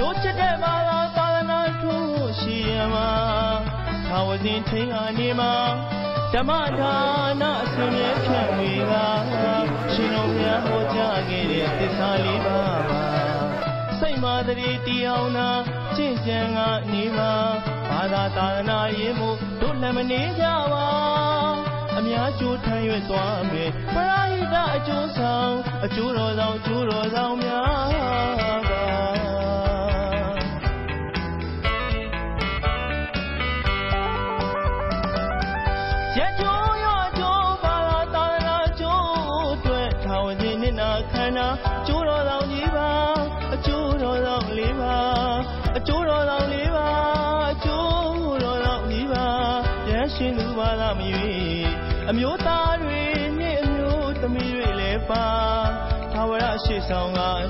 တို့ချစ်တဲ့ဘာသာသာသနာထုရှိရမှာသာဝစဉ်ထင်းအနေမှာဓမ္မဒါနအစဉ်မြဲဖြန့်ဝေကရှင်တော်များဟောကြားခဲ့တဲ့သစ္စာလေးပါးပါစိတ်မာတရီတရားနာကျင့်ကြံကနေပါဘာသာသာသနာရေးမှုတို့လည်းမနေကြပါအများကျိုးထမ်းရွက်သွားမယ်ပရာဟိတအကျိုးဆောင်အကျိုးတော်ဆောင်အကျိုးတော်ဆောင်များ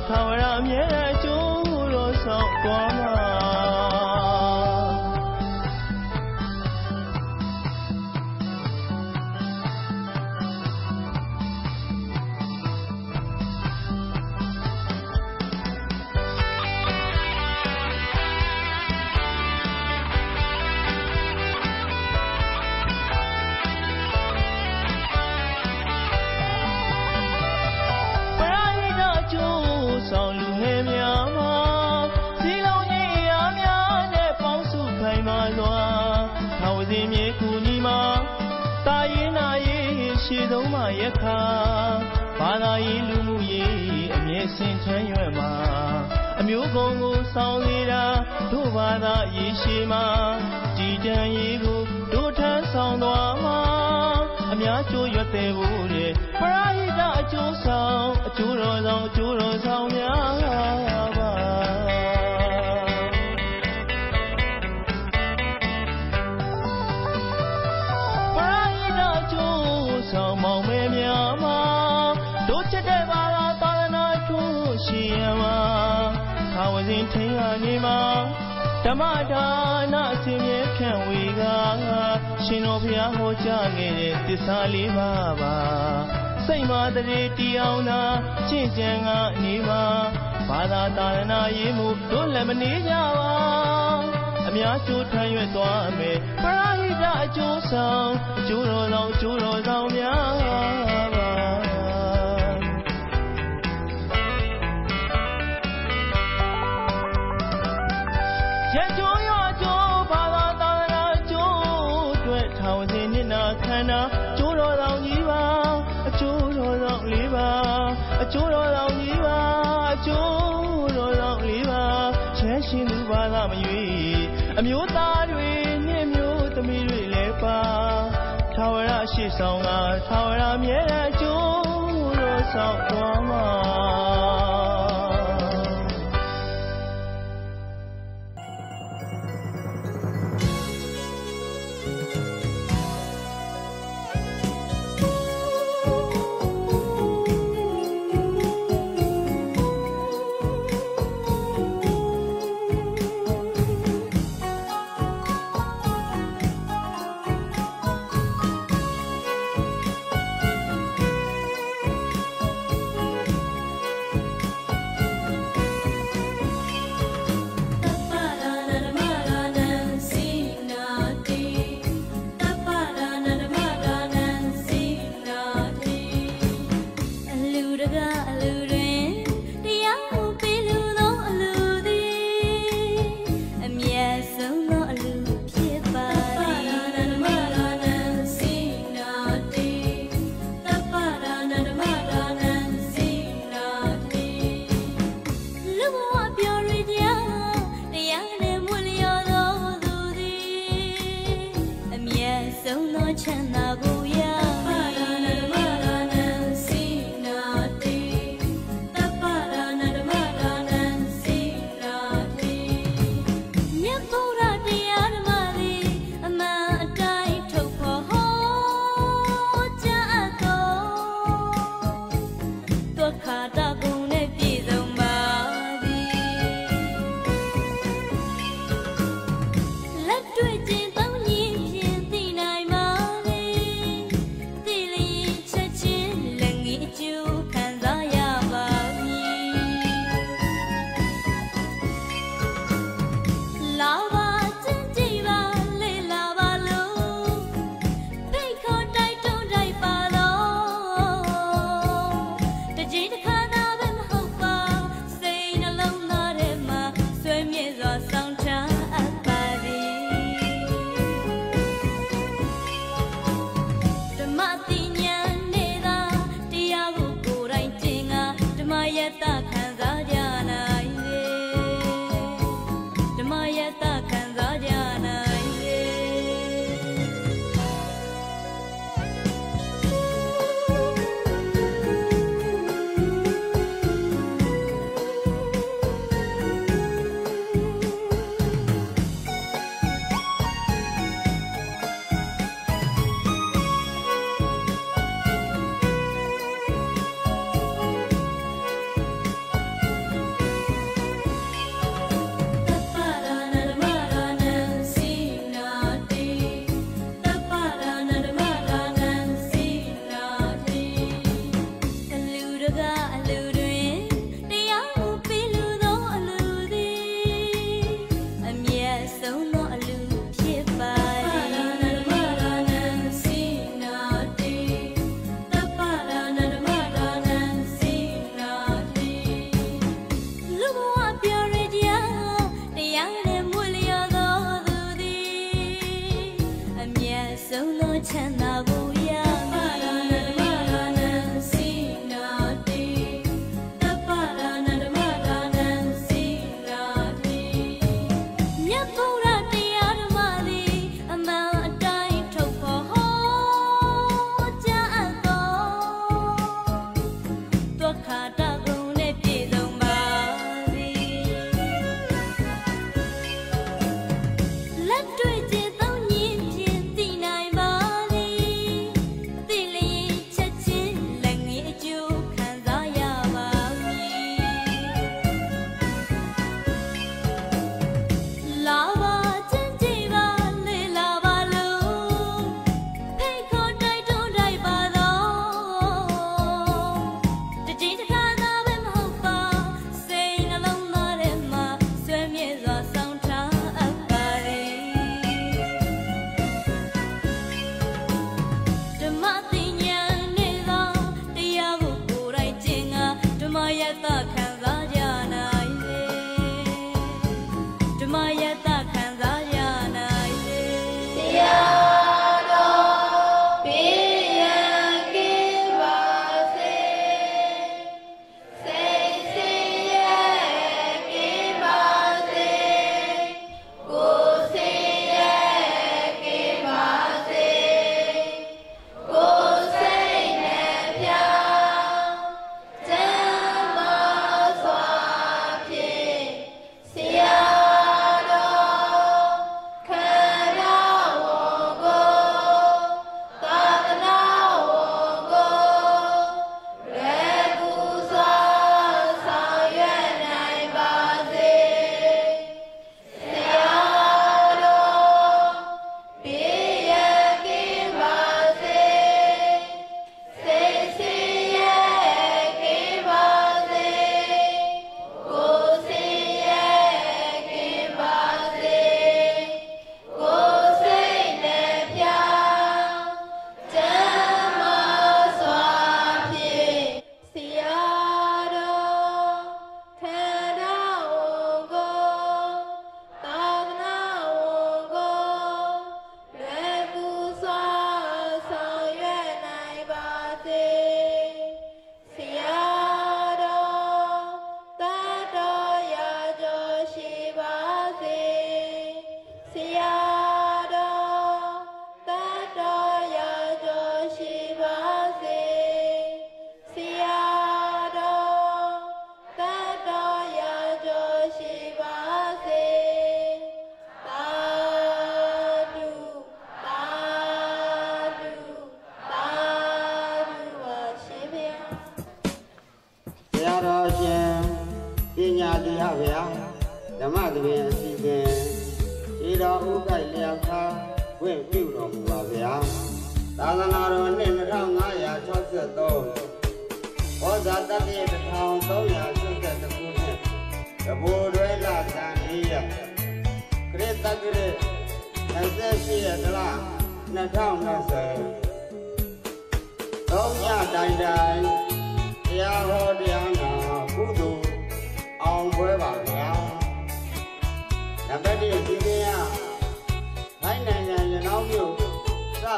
ဆောင်ကထာ ကျိုးရွက်တဲ့ဘူးတဲ့ပရာဟိတအကျိုးဆောင်အကျိုးတော်ဆောင်အကျိုးတော်ဆောင်များပါပရာဟိတအကျိုးဆောင်မောင်မဲများမှာတို့ချစ်တဲ့ဘာသာသာသနာထုရှိရမှာသာဝစဉ်ထင်းကနေမှာဓမ္မဒါနအစဉ်မြဲဖြန့်ဝေက ရှင်တော်ဘုရားဟောကြားခဲ့တဲ့သစ္စာလေးပါးပါစိတ်မာတရေတရားနာကျင့်ကြံကနေပါဘာသာတာရဏရေးမှုတို့လည်းမနေကြပါအများကျိုးထမ်းရွက်သွားမယ်ပရာဟိတအကျိုးဆောင်အကျိုးတော်ဆောင်အကျိုးတော်ဆောင်များ ဝရရှိဆောင်ကထာဝရမြဲတဲ့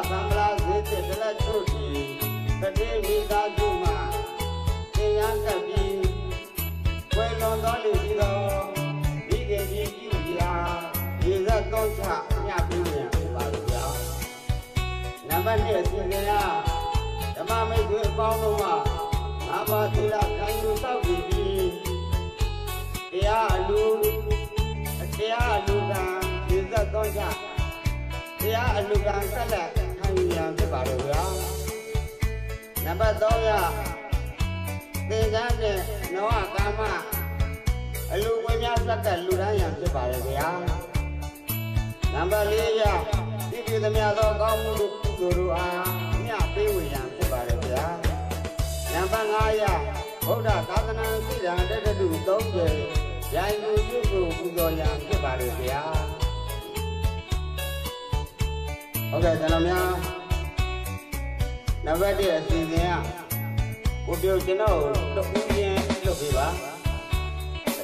ဗ္ဗံမလားဈေးတစ်တလက်ထုတ်ဒီတတိမိသားစုမှာသင်ရကပ်ပြီးဝယ်လွန်တော်လူကြီးတော်ဒီကကြီးပြုရာရေဇတ်ကောင်းချညပြီးပြန်ပါဗျာနံပါတ်2အစီအစဉ်ကဓမ္မမိတ်ဆွေအပေါင်းတို့မှာငါးပါးသီလခံယူစောင့်ပြီးတရားအလူတရားအလူကရေဇတ်ကောင်းချ တရားအလူကဆက်လက်ခံယူရဖြစ်ပါတော့ဗျာနံပါတ်3ကသင်္ကန်းနဲ့နဝကာမအလူဝိညာဉ်စက်ကလူရန်ရန်ဖြစ်ပါရဲ့ဗျာနံပါတ်4ကဒီပြည်သမျှသောကောင်းမှုတို့ကုသိုလ်တို့အားမြပေးဝေရန်ဖြစ်ပါရဲ့ဗျာနံပါတ်5ကဗုဒ္ဓသာသနာ့စိရန်တတတု30ရိုင်လူပြုကိုပူဇော်ရန်ဖြစ်ပါရဲ့ဗျာ ဟုတ်ကဲ့ကျွန်တော်များနံပါတ်1အစီအစဉ်ကကိုပြောကျွန်တော်တဦးချင်းလုပ်ပေးပါ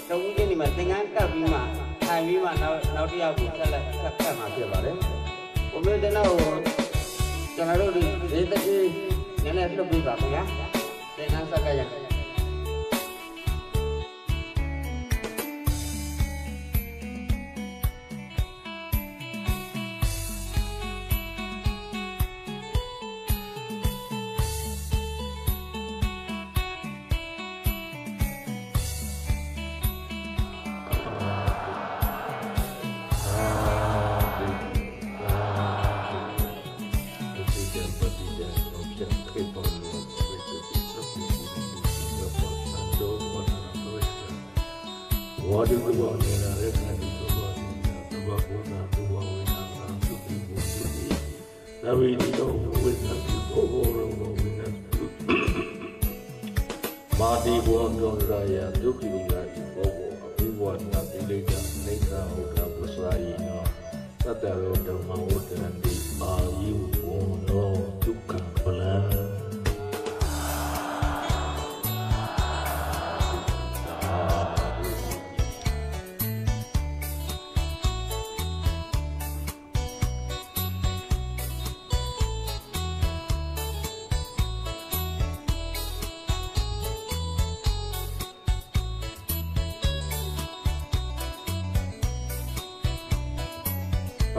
တဦးချင်းဒီမှာသင်္ကန်းကပ်ပြီးမှထိုင်ပြီးမှနောက်နောက်တစ်ယောက်ကိုဆက်လက်ဆက်ကပ်မှာဖြစ်ပါတယ်ကိုပြောကျွန်တော်ကျွန်တော်တို့ဒီဒေသကြီးနည်းနည်းလုပ်ပေးပါခင်ဗျာသင်္ကန်းဆက်ကပ်ရ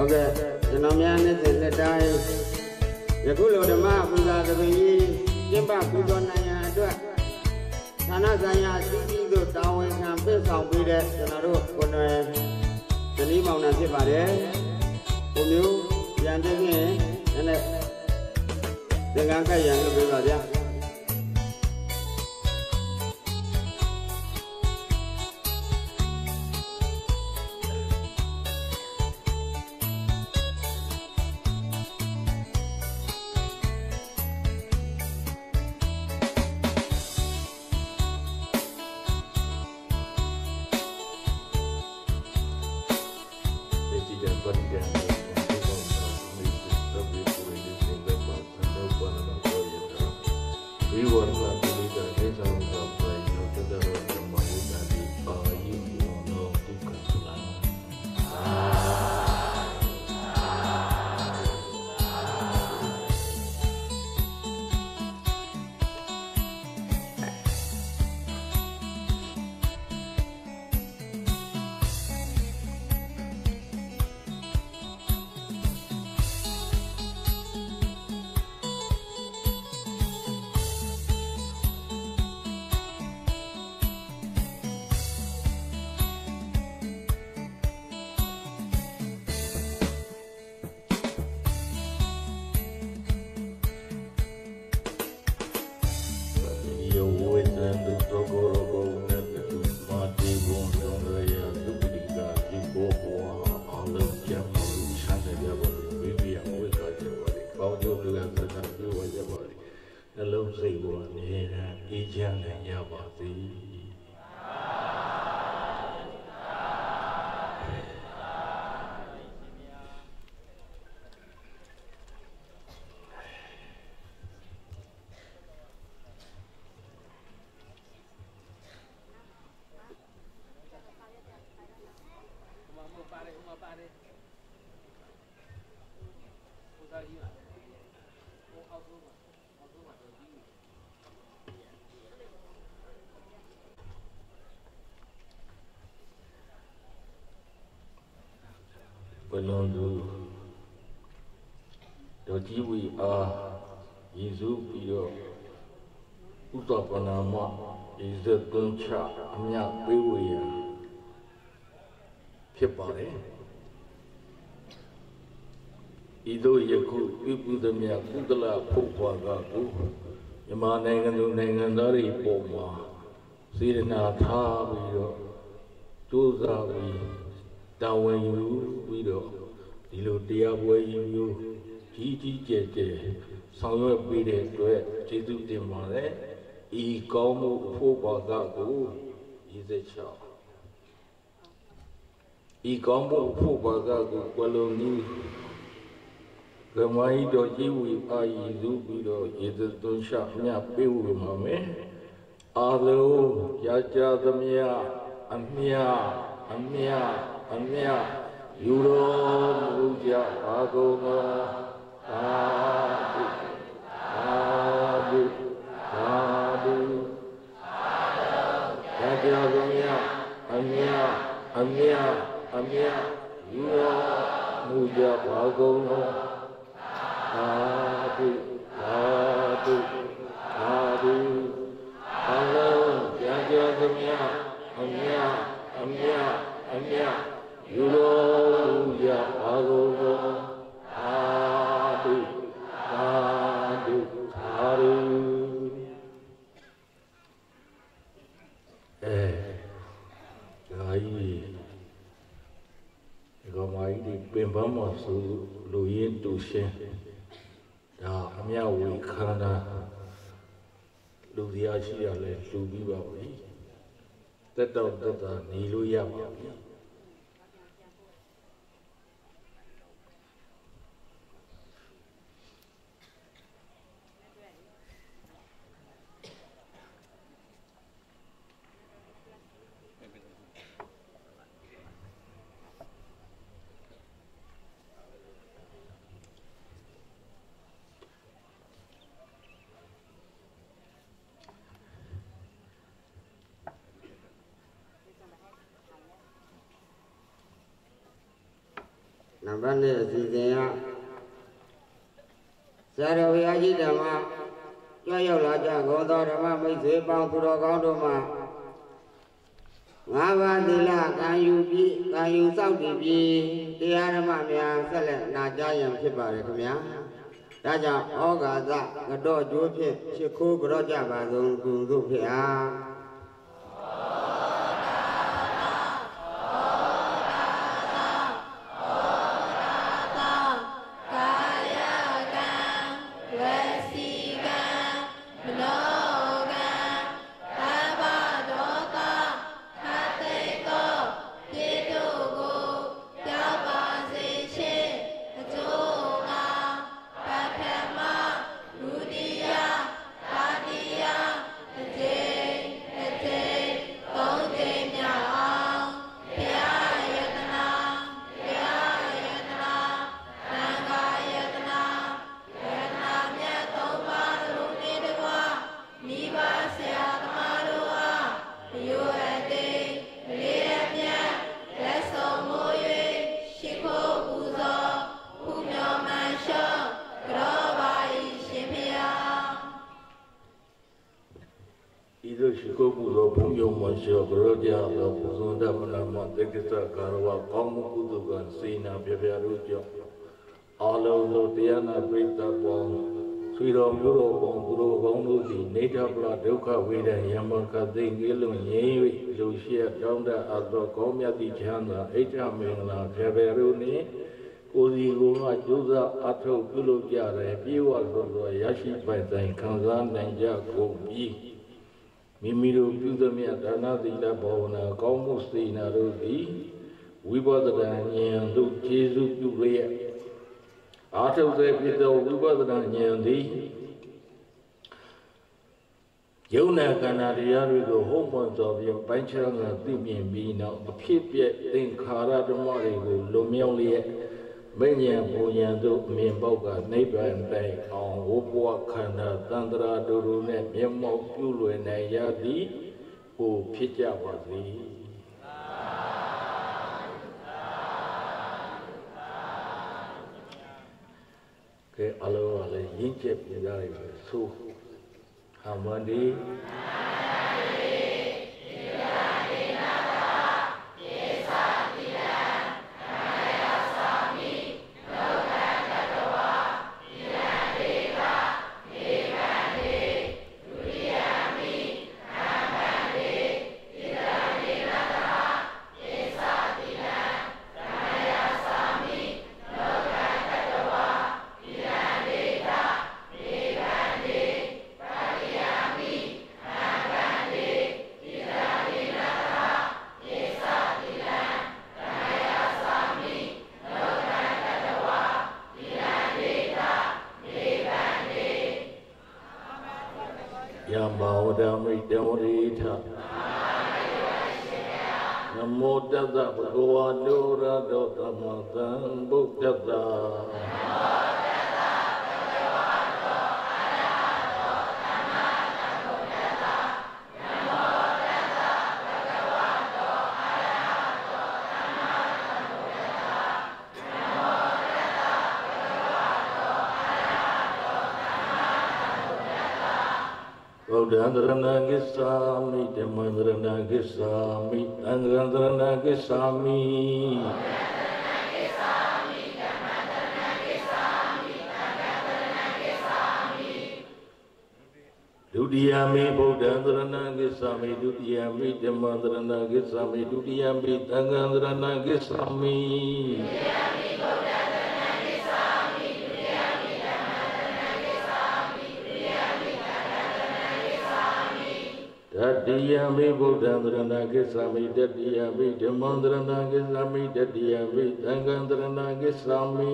ဟုတ်ကဲ့ကျွန်တော်များနဲ့စဉ်လက်တိုင်းယခုလိုဓမ္မပူဇာသဘင်ကြီးကျင့်ပပူဇော်နိုင်ရန်အတွက်ဌာနဆိုင်ရာအသီးသီးတို့တာဝန်ခံပြဆောင်ပေးတဲ့ကျွန်တော်တို့ကိုယ်တော်ဇနီးမောင်နှံဖြစ်ပါတယ်။ကိုမျိုးပြန်တဲ့ဖြင့်နည်းနည်းသင်္ကန်းခက်ရန်လုပ်ပေးပါဗျာ။ စိတ်ကိုအမြဲတမ်းအေးချမ်းနိုင်ရပါစေ။ တော်ကြီးဝီအားယေရှုပြီးတော့ဥဒ္ဒပနာမဣဇတ်သွန်ချအမြပေးဝေရန်ဖြစ်ပါတယ်ဤသို့ယခုပြုပုသမြကုသလဖုတ်ခွာကကိုမြန်မာနိုင်ငံသူနိုင်ငံသားတွေပုံမှာစေရနာထားပြီးတော့ကြိုးစားပြီးတာဝန်ယူပြီးတော့ဒီလိုတရားပွဲကြီးမျိုး ကြီးကြီးကျယ်ကျယ်ဆောင်ရွက်ပေးတဲ့အတွက်ကျေးဇူးတင်ပါတယ်ဤကောင်းမှုအဖို့ပါကကိုရည်စက်ချောင်းဤကောင်းမှုအဖို့ပါကကိုကွယ်လုံးကြီးကမိုင်းတော်ကြီးဝီအာရည်စုပြီးတော့ရည်စက်သွန်းရှမြပေးဝေမှာမယ်အာလုံးရကြသမျှအမြအမြအမြယူတော်မူကြပါကုန်သော သာဓုသာဓုသာဓုရကြသမျှအမြအမြအမြယူတော်မူကြပါကုန်သောသာဓုသာဓုသာဓုအလုံးရကြသမျှအမြအမြအမြယူတော်မူကြပါကုန်သောသာ ပင်ပန်းမဆိုလူရင်းတူရှင်းဒါအမြဝေခန္ဓာလူတရားရှိရလဲလူပြီးပါပြီတက်တော့တက်တာနေလို့ရပါပြီ နံပါတ်1အစီအစဉ်ကဆရာတော်ဘုရားကြီးဓမ္မကြွရောက်လာကြ ဂောသောဓမ္မမိတ်ဆွေပေါင်းသူတော်ကောင်းတို့မှာငါးပါးသီလကံယူပြီးကံယူစောင့်တည်ပြီးတရားဓမ္မများဆက်လက်နာကြားရန်ဖြစ်ပါတယ်ခင်ဗျာဒါကြောင့်ဩဃာသကတော့ကျိုးဖြင့်ရှ िख ိုးကြောကြပါဆုံးသူတို့ဖြစ်အား သောဘုံယုံမရှိသောကရောကြသောပူဇော်တမနာမတေကိစ္စကာရဝကောင်းမှုကုသိုလ်ကစေနာပြပြတို့ကြောင့်အာလုံးသောတရားနာပရိသတ်ပေါင်းဆွေတော်မျိုးတော်ပေါင်းသူတော်ကောင်းတို့သည်နေတပလဒုက္ခဝေဒံယမကသိငေးလွန်ငြိမ်း၍လူရှိရတောင်းတအပ်သောကောင်းမြတ်သည့်ချမ်းသာအိဋ္ဌမင်္ဂလာပြပြတို့နှင့်ကိုယ်စီကိုယ်ကကျိုးစားအထောက်ပြုလုပ်ကြတယ်ပြေဝသောသောရရှိပိုင်ဆိုင်ခံစားနိုင်ကြကုန်ပြီ မိမိတို့ပြုသမျှဒါနသီလဘာဝနာကောင်းမှုစေနာတို့သည်ဝိပဿနာဉာဏ်တို့ကျေစုပြုလျက်အာထုစေဖြစ်သောဝိပဿနာဉာဏ်သည်ယုံနာကန္နာတရားတွေကိုဟုတ်မှန်သောဖြင့်ပိုင်းခြားကသိမြင်ပြီးနောက်အဖြစ်ပြက်သင်္ခါရဓမ္မတွေကိုလွန်မြောက်လျက် မဉ္ဇဉ်ပူဉ္ဇဉ်တို့အမြင်ပေါက်ကနိဗ္ဗာန်တိုင်အောင်ဝဘဝခန္ဓာသန္တရာတို့တို့နဲ့မျက်မှောက်ပြုလွယ်နိုင်ရသည်ဟိုဖြစ်ကြပါစေကဲအလုံးကလည်းရင့်ကျက်ပြကြရပါဆိုဟာမန္ဒီယ ဗုဒ္ဓံတရဏဂစ္ဆာမိဓမ္မံတရဏဂစ္ဆာမိသံဃံတရဏဂစ္ဆာမိဒုတိယမိဗုဒ္ဓံတရဏဂစ္ဆာမိဒုတိယမိဓမ္မံတရဏဂစ္ဆာမိဒုတိယမိသံဃံတရဏဂစ္ဆာမိတ တိယမိဗုဒ္ဓံတရဏဂစ္ဆာမိတတိယမိဓမ္မံတရဏဂစ္ဆာမိတတိယမိသံဃံတရဏဂစ္ဆာမိ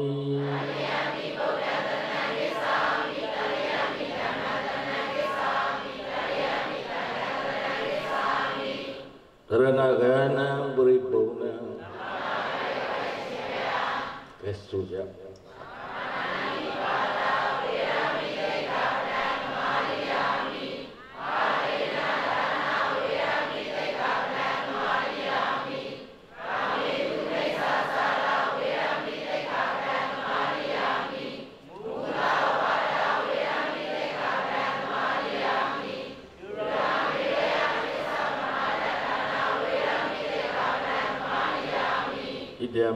တရဏဂနံပရိပုံဏံဘယ်ဆိုကြ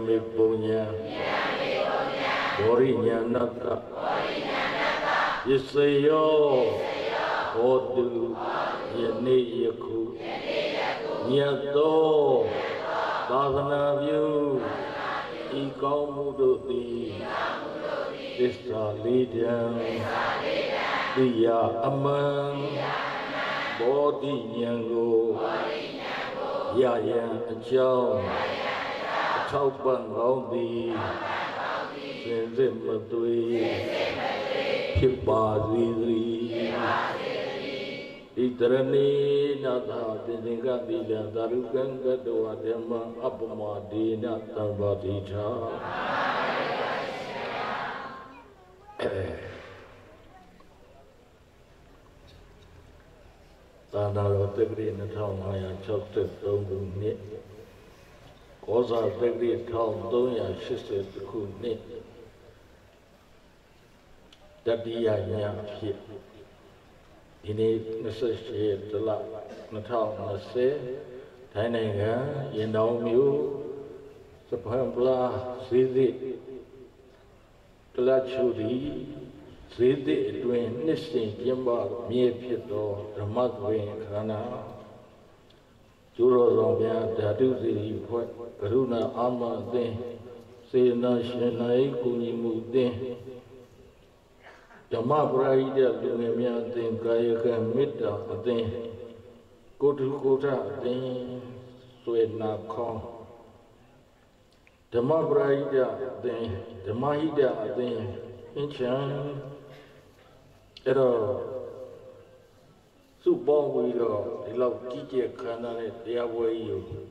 မေပုံညာဘောရိညာဏတ္တပစ္စယောဟောတုယနေ့ယခုညတ်သောသာသနာပြုဤကောင်းမှုတို့သည်သစ္စာလေးတံသိယအမှန်ဘောဓိဉာဏ်ကိုရရန်အကြောင်း ထောက်ပံ့ကောင်းသည်စင်စစ်မသွေဖြစ်ပါစေသတည်းဣတရဏိနာသာတင်သင်္ကတိလံသာရုကံကတဝဓမ္မအပမဒေနသံဃတိထာသာနာတော်တက္ကရီ2563ခုနှစ် ကောဇာတက္ကရီ1380ခုနှစ်တတိယညဖြစ်ဒီနေ့28တလ2020ထိုင်းနိုင်ငံရင်တောင်မြို့စပန်ပလာဇီဇိကလချူဒီဇေတိအတွင်နှစ်စဉ်ကျင်းပမြေဖြစ်သောဓမ္မသဘင်ခန္ဓာ ကျိုးတော်ဆောင်များဓာတုစီဖွဲ့ကရုဏာအာမအသင်းစေနာရှင်နိုင်ကုညီမှုအသင်းဓမ္မပရိဟိတလူငယ်များအသင်းကာယကံမေတ္တာအသင်းကိုတုကိုထအသင်းဆွေနာခေါင်းဓမ္မပရိဟိတအသင်းဓမ္မဟိတအသင်းအင်းချံအဲ့တော့ စုပေါင်းပြီးတော့ဒီလောက်ကြီးကျယ်ခမ်းနားတဲ့တရားပွဲကြီးကို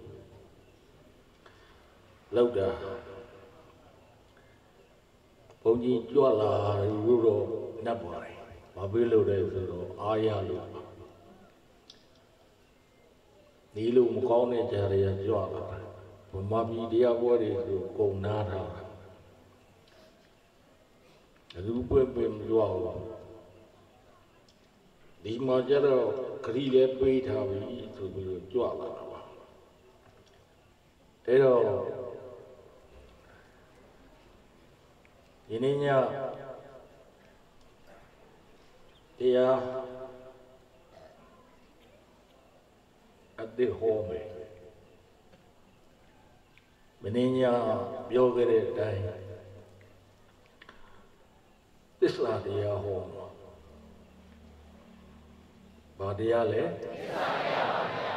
လောက်တာုန်းကြီးကြွလာလို့တော့နှက်ပါတယ်ဘာဖြစ်လို့လဲဆိုတော့အားရလို့ဒီလိုမကောင်းတဲ့ကြရရကြွလာတာဗမာပြည်တရားပွဲတွေဆိုကုန်နာတာလူပွဲပွဲမကြွဘူး ဒီမှာကျတော့ခရီးလည်းပေးထားပြီဆိုပြီးတော့ကြွလာတာပါအဲ့တော့ယနေ့ညတရားအသေးဟောမယ်မင်းညပြောခဲ့တဲ့အတိုင်းသစ္စာတရားဟောမှာ ဘာတရားလဲသစ္စာတရားပါဗျာ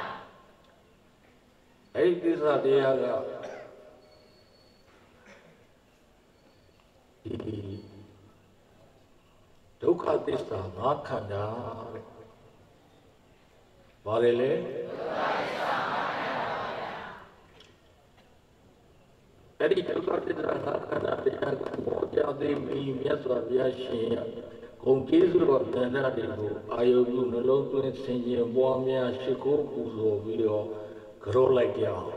အဲ့ဒီသစ္စာတရားကဒီဒုက္ခသစ္စာငါးခန္ဓာတဲ့ဘာလဲလဲဒုက္ခသစ္စာငါးခန္ဓာပါဗျာအဲ့ဒီဒုက္ခသစ္စာငါးခန္ဓာတရားကိုပေါ်ကြသိပြီးမြတ်စွာဘုရားရှင် ဂုံကျေးဇူးတော်တန်တာတွေကိုအာယုပြုနှလုံးသွင်းဆင်ခြင်ပွားများရှိခိုးပူဇော်ပြီးတော့ကြောလိုက်ကြအောင်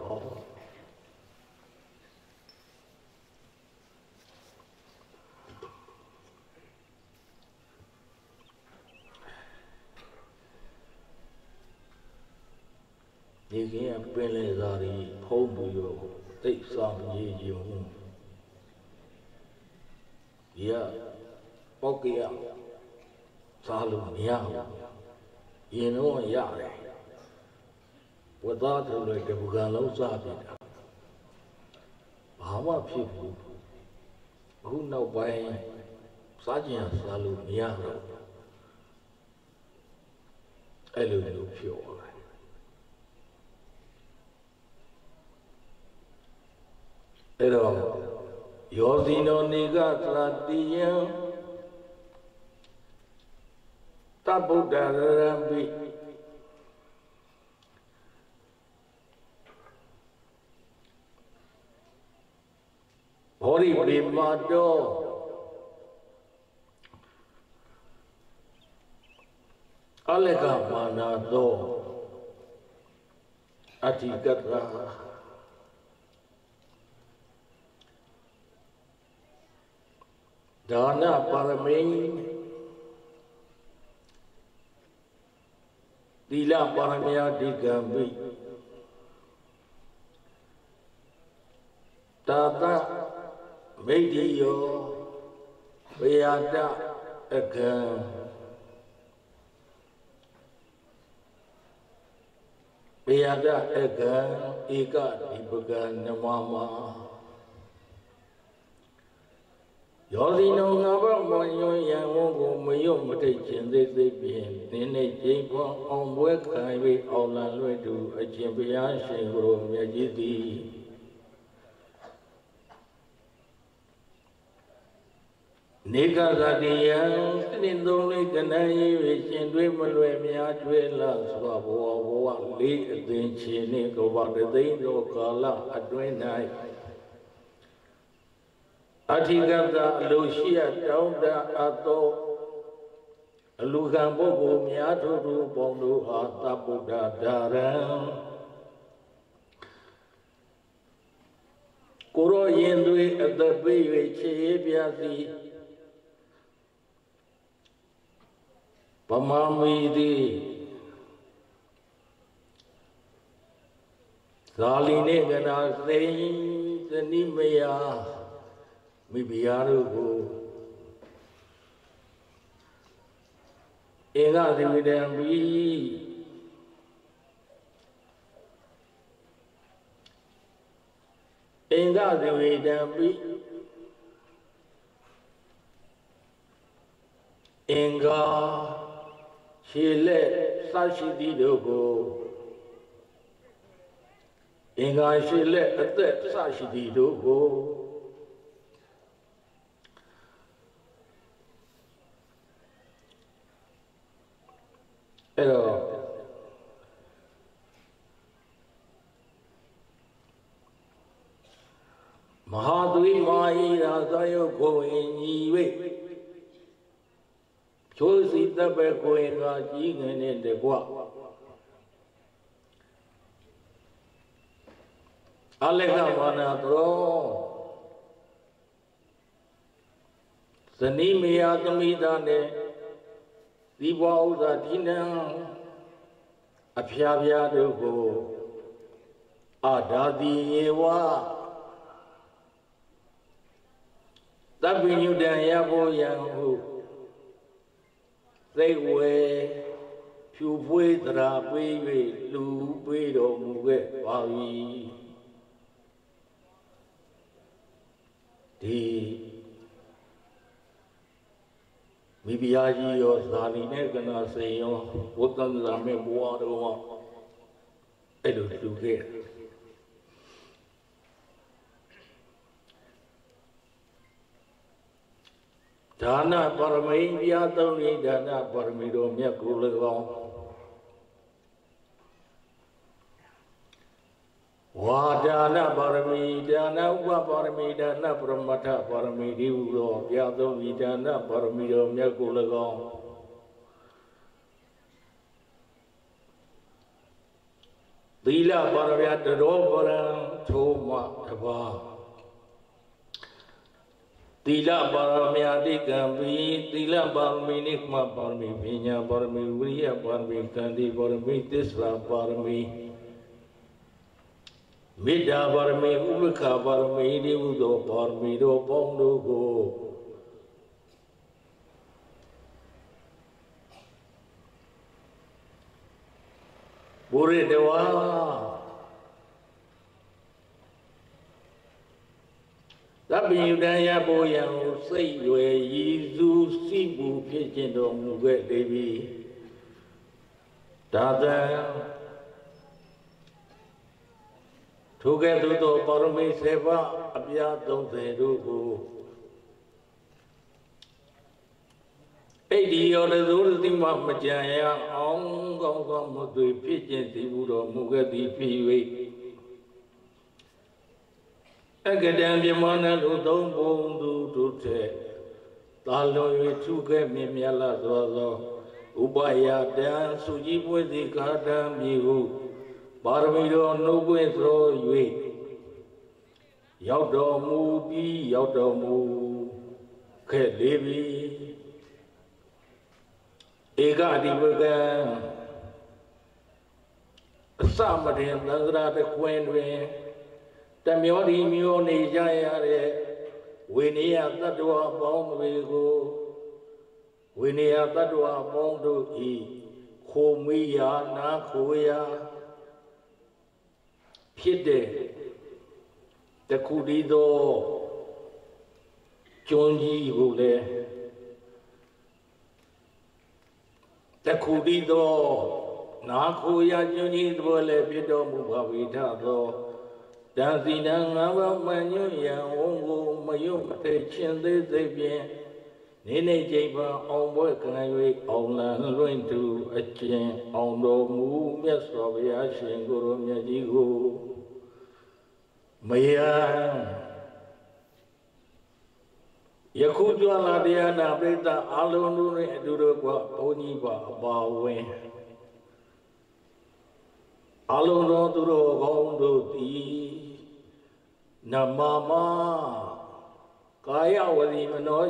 ဒီကင်းပင်လေသာရီဖုံးပြီးတော့တိတ်ဆောင်ကြီးယုံဒီက ပောက်ကရစားလို့မရဘူးရင်တော့ရတယ်ဝတ်သားတယ်လို့တပူကံလုံးစားပြတာဘာမှဖြစ်ဘူးအခုနောက်ပိုင်းစားကြင်စားလို့မရတော့အဲ့လိုလိုဖြစ်သွားတယ်အဲ့တော့ယောဇီနောနေကသရတိယံတ ဗုဒ္ဓရရပိဘောရိပိမာတောအလကမာနာသောအတိကတ္တဒါနပါရမီ သီလပါရမယတိကံပိတာတမိတ်ဒီယောဝေယတအကံဝေယတအကံဧကဒီပကံနမမယောဇီနောငါဘမောယွန်ယံဝုကိုမ ယွတ်မထိတ်ခြင်းသိသိဖြင့်နင်းနေခြင်းပွန်အောင်ပွဲခံ၍အောင်လံလွဲ့သူအရှင်ဘုရားရှင်ကိုယ်မြတ်ကြီးသည်နေကသတိယံစနစ်သုံးလေးကနန်းရေး၍ရှင်တွေးမလွယ်များကျွဲလာစွာဘဝဘဝလေးအသင်ချေနှင့်ကဘာတသိန်းသောကာလအတွင်း၌အဋ္ဌိကတအလိုရှိရတောင်းတအသော အလူခံပုဂ္ဂိုလ်များတို့တို့ပေါင်းတို့ဟာသဗ္ဗုဒ္ဓဒါရံကိုရောရင်သွေးအသက်ပေး၍ခြေရပြသည်ပမမီသည်ဇာလီနေကနာသိသနိမယာမိဖုရားတို့ကို ဧကသီဝတံဘီအင်္ဂသဝေတံပိအင်္ဂါခြေလက်စရှိသည်တို့ကိုအင်္ဂါခြေလက်အသက်စရှိသည်တို့ကို အဲ့တော့မဟာသွေးမာဟိရာသယုတ်ကိုင်ညီ၍ဖြိုးစီတပ်ပဲကိုင်ကကြီးငယ်နဲ့တကွအလက္ခမာနာတော်ဇနီးမယားသမီးသားနဲ့ ဒီဘဝဥစ္စာဒီနံအဖျားဖျားတို့ကိုအာဒါတိယေဝသဗ္ဗညုတံရဖို့ယံဟုသိဝေဖြူဖွေးတရာပေး၍လူပေးတော်မူခဲ့ပါ၏ဒီ မိဖုရားကြီးရောဇာလီနဲ့ကနာစိန်ရောဝတ္တန္တရာမေဘွားတော်အဲ့လိုလူခဲ့ဒါနပါရမီပြာသုံးဤဒါနပါရမီတော်မြတ်ကို၎င်း ဝါဒါနပါရမီဒါနဥပပါရမီဒါနပရမတ္ထပါရမီဒီဟုသောပြာသုံးဤဒါနပါရမီတော်မြတ်ကို၎င်းသီလပါရမတရောပရံထိုမတပါသီလပါရမယတိကံပိသီလပါရမီနိမပါရမီပညာပါရမီဝိရိယပါရမီကံတိပါရမီသစ္စာပါရမီ မေတ္တာပါရမီဥပ္ပခာပါရမီဒီဟုသောပါရမီတို့ပေါင်းတို့ကိုဘုရတဝါသဗ္ဗညုတံယဘောယံကိုစိတ်ရွယ်ရည်စုစိမှုဖြစ်ခြင်းတော်မူခဲ့လေပြီဒါသံ ထိုကဲ့သို့သောပါရမီ7ပါးအပြား30တို့ကိုအိဒီရောလည်းသို့သိမှမကြံရအောင်ကောင်းကောင်းမသွေဖြစ်ခြင်းသိမှုတော်မူခဲ့သည်ဖြစ်၍အကတံပြမနာလူသုံးပုံသူတို့တဲ့သာလွန်၍ထုခဲ့မြင်မြတ်လာသောသောဥပယတံစုကြည်ပွေစီကာတံမြေဟု ပါရမီတော်နှုတ်ပွင့်သော၍ရောက်တော်မူပြီးရောက်တော်မူခဲ့လေပြီဧကတိပကံအစမတင်သံဃာတခွင်တွင်တမျောဒီမျိုးနေကြရတဲ့ဝိနည်းတ attva ပေါင်းတွေကိုဝိနည်းတ attva ပေါင်းတို့ဤခိုမိယာနာခိုယာ ဖြစ်တဲ့တခုတည်းသောကျွန်းကြီးကိုလည်းတခုတည်းသောနာခိုရာကျွန်းကြီးတို့လည်းဖြစ်တော်မူပါဝိထသောတန်စီနံငါးပါးမှန်ညွရန်ဝုံကိုမယုတ်မထဲချင်းသေးသေးဖြင့် နေနေချိန်ပါအောင်ပွဲခံ၍အောင်လန်လွင့်သူအကျဉ်အောင်တော်မူမြတ်စွာဘုရားရှင်ကိုရောမြတ်ကြီးကိုမယံယခုကြွလာတရားနာပိဋကအလုံးတို့နဲ့အတူတူကဘုန်းကြီးပါအပါဝင်အလုံးတော်သူတော်ကောင်းတို့သည်နမမကာယဝတိမနော